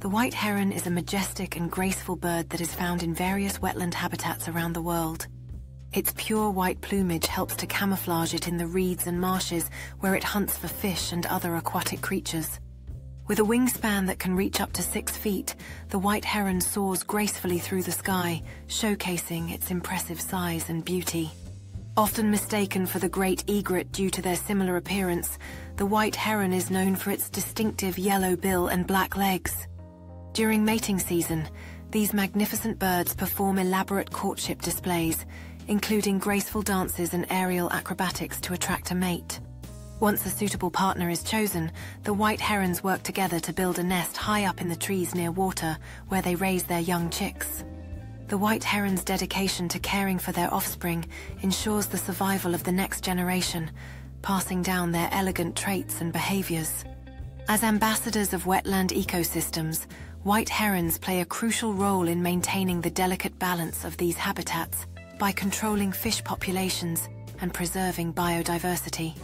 The white heron is a majestic and graceful bird that is found in various wetland habitats around the world. Its pure white plumage helps to camouflage it in the reeds and marshes where it hunts for fish and other aquatic creatures. With a wingspan that can reach up to six feet, the white heron soars gracefully through the sky, showcasing its impressive size and beauty. Often mistaken for the great egret due to their similar appearance, the white heron is known for its distinctive yellow bill and black legs. During mating season, these magnificent birds perform elaborate courtship displays, including graceful dances and aerial acrobatics to attract a mate. Once a suitable partner is chosen, the white herons work together to build a nest high up in the trees near water, where they raise their young chicks. The white heron's dedication to caring for their offspring ensures the survival of the next generation, passing down their elegant traits and behaviors. As ambassadors of wetland ecosystems, white herons play a crucial role in maintaining the delicate balance of these habitats by controlling fish populations and preserving biodiversity.